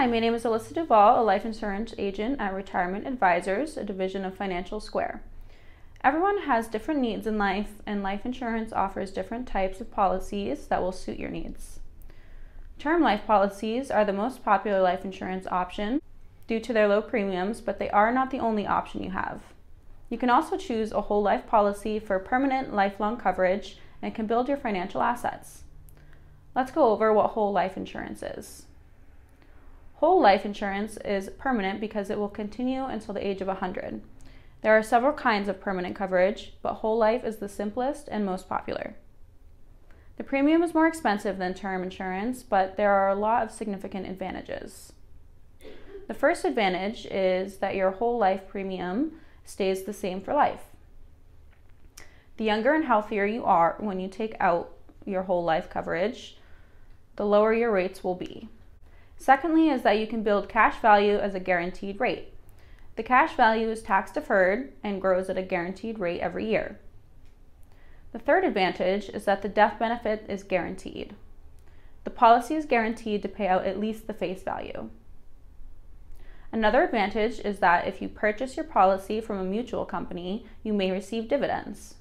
Hi, my name is Alyssa Duval, a life insurance agent at Retirement Advisers, a division of Financial Square. Everyone has different needs in life, and life insurance offers different types of policies that will suit your needs. Term life policies are the most popular life insurance option due to their low premiums, but they are not the only option you have. You can also choose a whole life policy for permanent lifelong coverage and can build your financial assets. Let's go over what whole life insurance is. Whole life insurance is permanent because it will continue until the age of 100. There are several kinds of permanent coverage, but whole life is the simplest and most popular. The premium is more expensive than term insurance, but there are a lot of significant advantages. The first advantage is that your whole life premium stays the same for life. The younger and healthier you are when you take out your whole life coverage, the lower your rates will be. Secondly, is that you can build cash value as a guaranteed rate. The cash value is tax deferred and grows at a guaranteed rate every year. The third advantage is that the death benefit is guaranteed. The policy is guaranteed to pay out at least the face value. Another advantage is that if you purchase your policy from a mutual company, you may receive dividends.